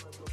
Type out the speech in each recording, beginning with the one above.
I'ma go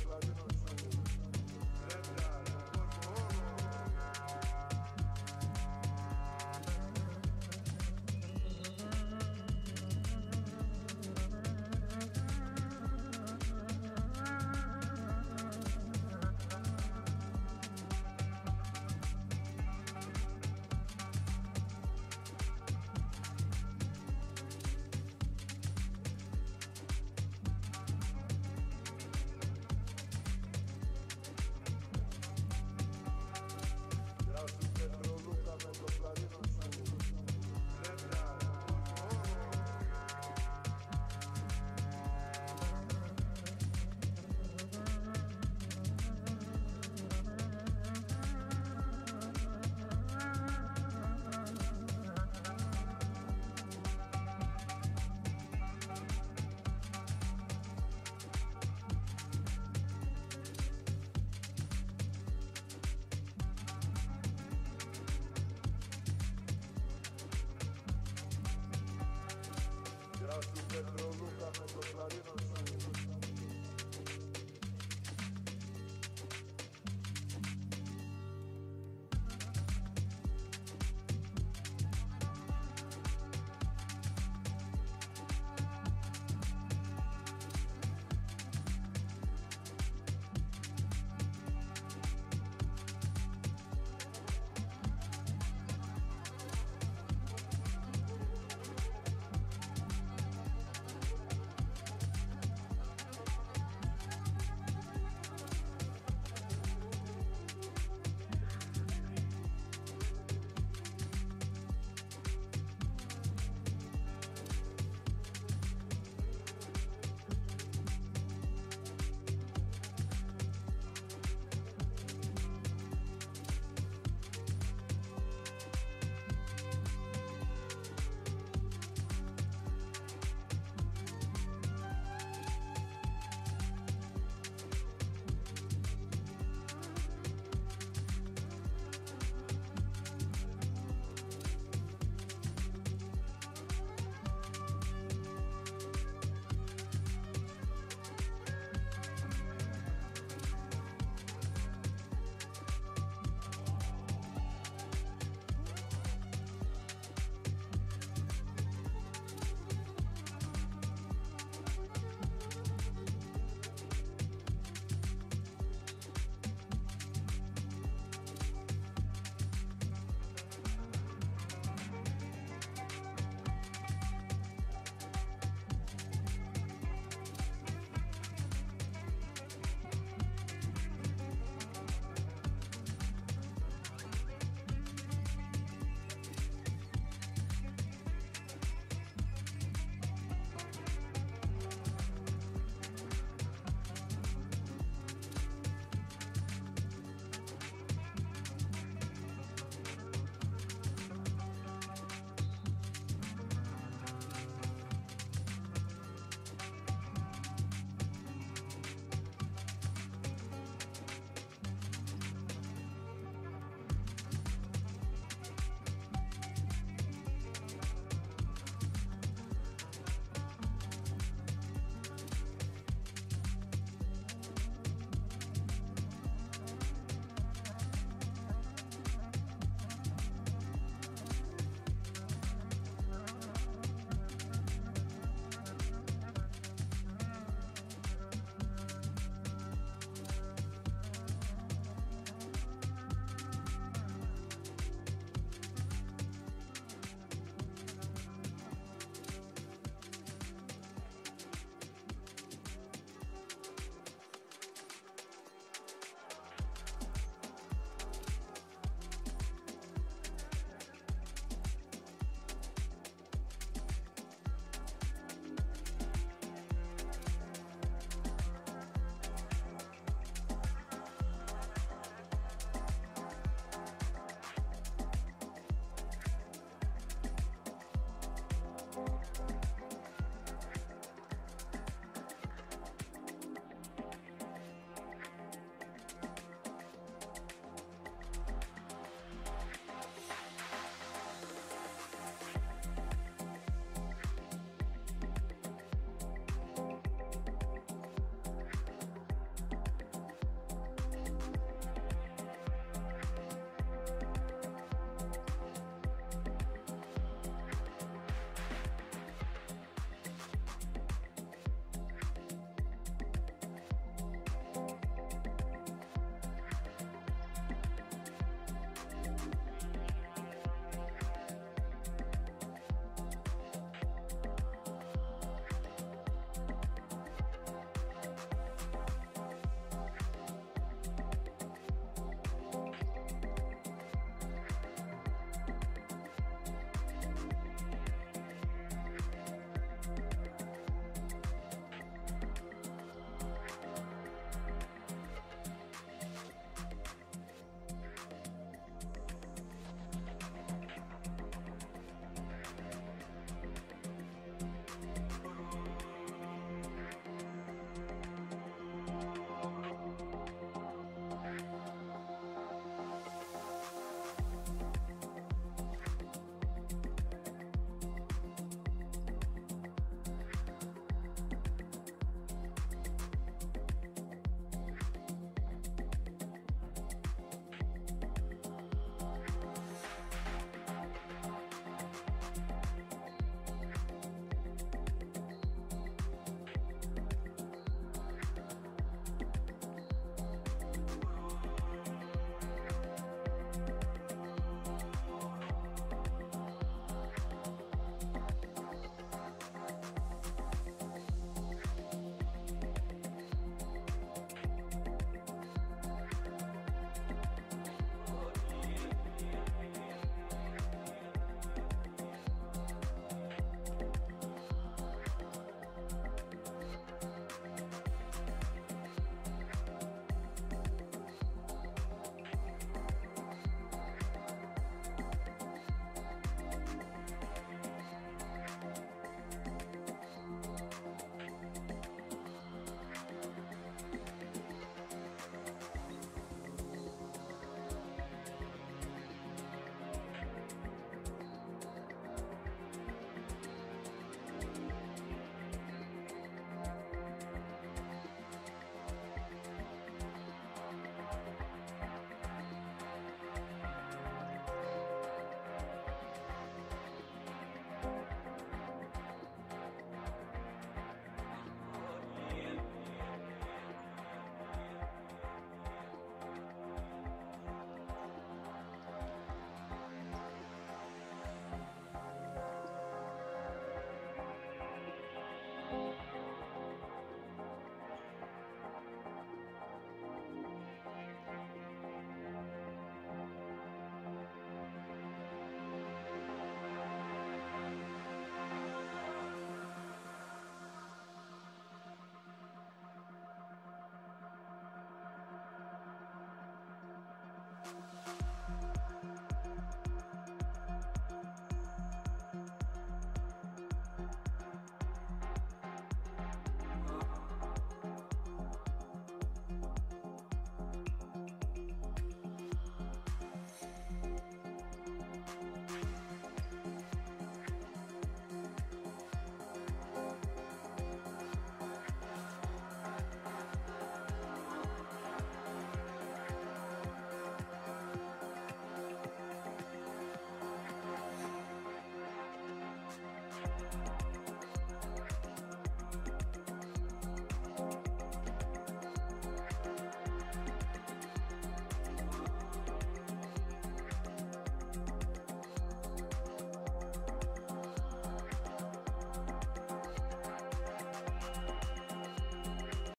Petro Luca, Petro Clarino,